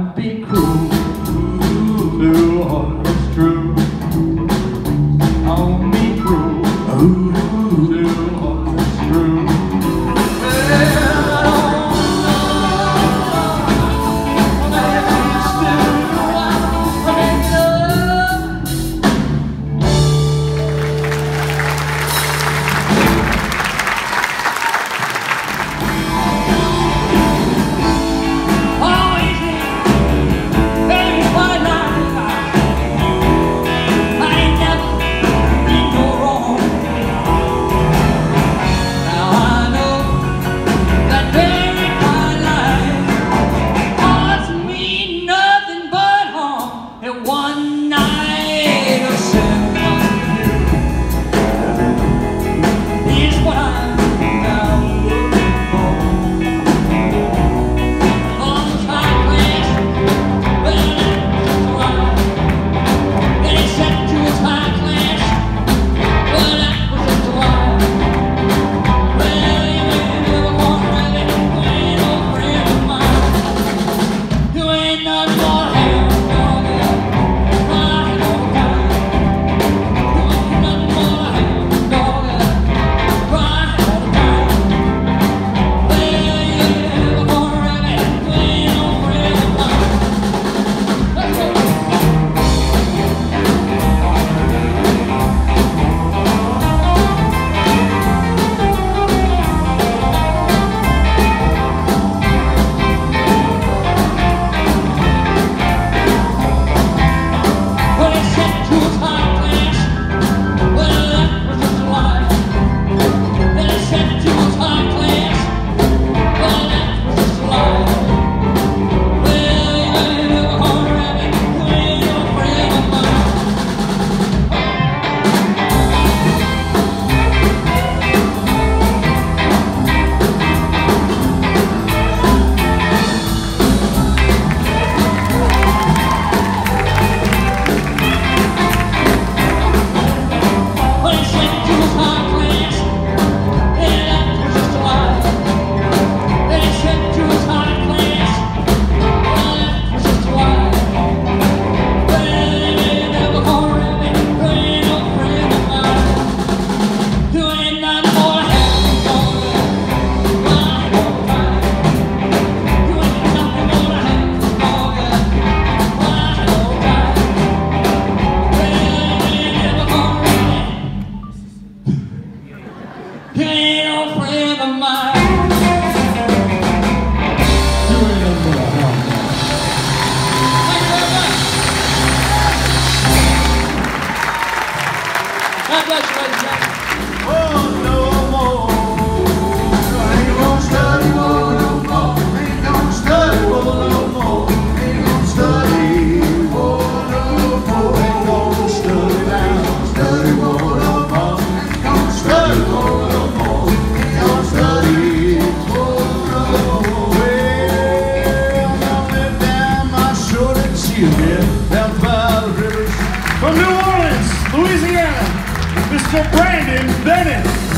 can't be cruel to all it's true. Don't be cruel. Ooh. From New Orleans, Louisiana, Mr. Brandon Bennett.